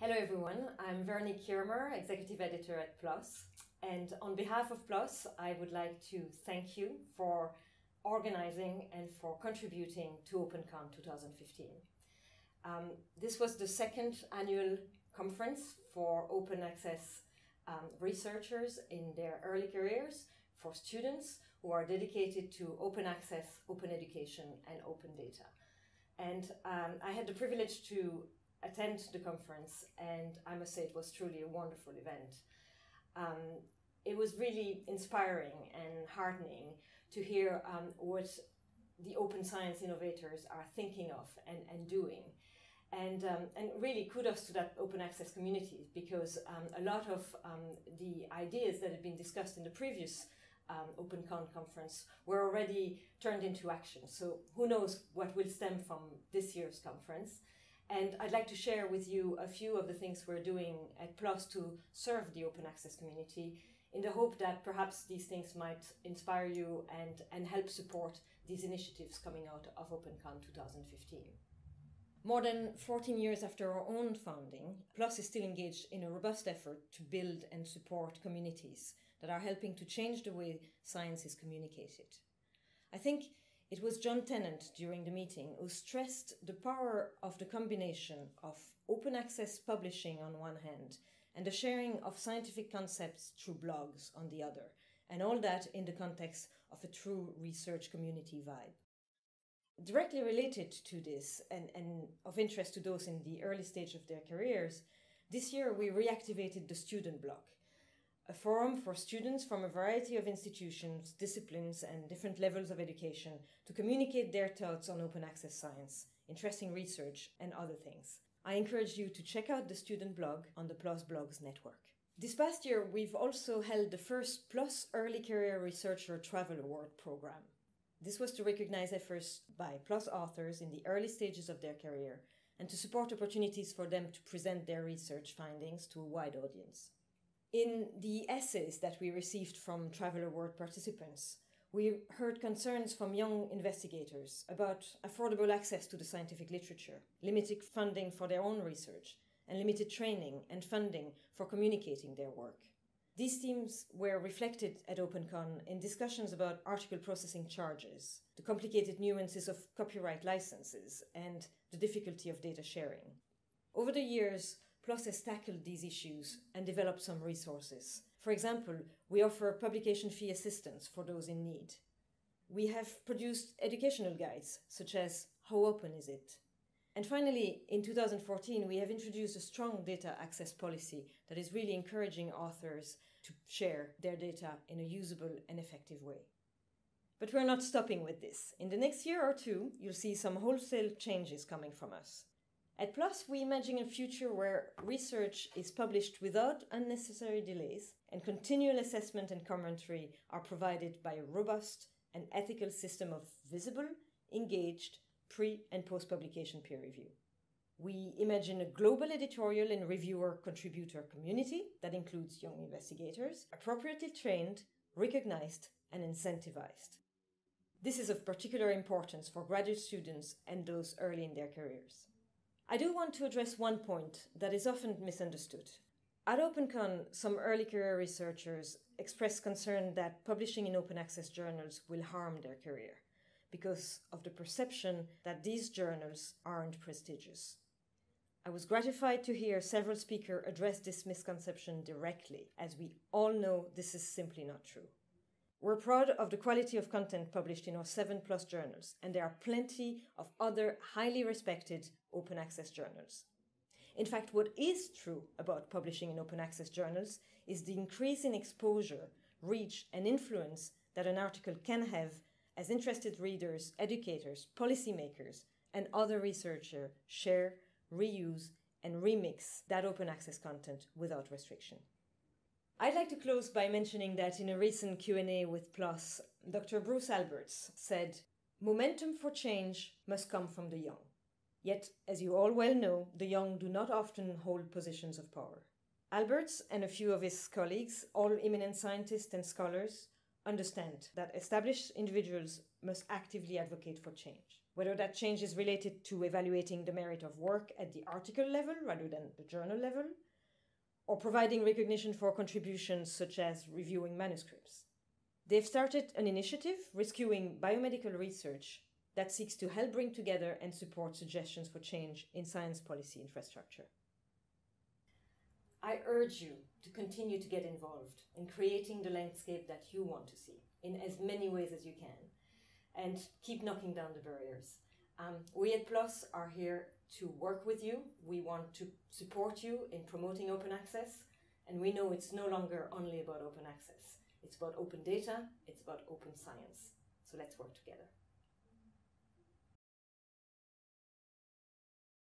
Hello everyone, I'm Veronique Kiermer, Executive Editor at PLOS. And on behalf of PLOS, I would like to thank you for organizing and for contributing to OpenCon 2015. Um, this was the second annual conference for open access um, researchers in their early careers, for students who are dedicated to open access, open education, and open data. And um, I had the privilege to attend the conference, and I must say it was truly a wonderful event. Um, it was really inspiring and heartening to hear um, what the open science innovators are thinking of and, and doing. And, um, and really kudos to that open access community because um, a lot of um, the ideas that had been discussed in the previous um, OpenCon conference were already turned into action. So who knows what will stem from this year's conference. And I'd like to share with you a few of the things we're doing at PLOS to serve the open access community in the hope that perhaps these things might inspire you and, and help support these initiatives coming out of OpenCon 2015. More than 14 years after our own founding, PLOS is still engaged in a robust effort to build and support communities that are helping to change the way science is communicated. I think it was Jon Tennant during the meeting who stressed the power of the combination of open access publishing on one hand and the sharing of scientific concepts through blogs on the other, and all that in the context of a true research community vibe. Directly related to this and, and of interest to those in the early stage of their careers, this year we reactivated the student blog a forum for students from a variety of institutions, disciplines, and different levels of education to communicate their thoughts on open access science, interesting research, and other things. I encourage you to check out the student blog on the PLOS Blogs network. This past year, we've also held the first PLOS Early Career Researcher Travel Award program. This was to recognize efforts by PLOS authors in the early stages of their career and to support opportunities for them to present their research findings to a wide audience. In the essays that we received from Travel Award participants, we heard concerns from young investigators about affordable access to the scientific literature, limited funding for their own research, and limited training and funding for communicating their work. These themes were reflected at OpenCon in discussions about article processing charges, the complicated nuances of copyright licenses, and the difficulty of data sharing. Over the years, PLOS has tackled these issues and developed some resources. For example, we offer publication fee assistance for those in need. We have produced educational guides, such as How Open Is It? And finally, in 2014, we have introduced a strong data access policy that is really encouraging authors to share their data in a usable and effective way. But we're not stopping with this. In the next year or two, you'll see some wholesale changes coming from us. At PLOS, we imagine a future where research is published without unnecessary delays and continual assessment and commentary are provided by a robust and ethical system of visible, engaged, pre and post publication peer review. We imagine a global editorial and reviewer contributor community that includes young investigators, appropriately trained, recognized, and incentivized. This is of particular importance for graduate students and those early in their careers. I do want to address one point that is often misunderstood. At OpenCon, some early career researchers expressed concern that publishing in open access journals will harm their career because of the perception that these journals aren't prestigious. I was gratified to hear several speakers address this misconception directly, as we all know this is simply not true. We're proud of the quality of content published in our 7 plus journals, and there are plenty of other highly respected open access journals. In fact, what is true about publishing in open access journals is the increase in exposure, reach, and influence that an article can have as interested readers, educators, policymakers, and other researchers share, reuse, and remix that open access content without restriction. I'd like to close by mentioning that in a recent Q&A with PLOS, Dr. Bruce Alberts said, "Momentum for change must come from the young." Yet, as you all well know, the young do not often hold positions of power. Alberts and a few of his colleagues, all eminent scientists and scholars, understand that established individuals must actively advocate for change. whether that change is related to evaluating the merit of work at the article level rather than the journal level, or providing recognition for contributions such as reviewing manuscripts. They've started an initiative rescuing biomedical research that seeks to help bring together and support suggestions for change in science policy infrastructure. I urge you to continue to get involved in creating the landscape that you want to see in as many ways as you can and keep knocking down the barriers. Um, we at PLOS are here to work with you. We want to support you in promoting open access, and we know it's no longer only about open access. It's about open data, it's about open science. So let's work together.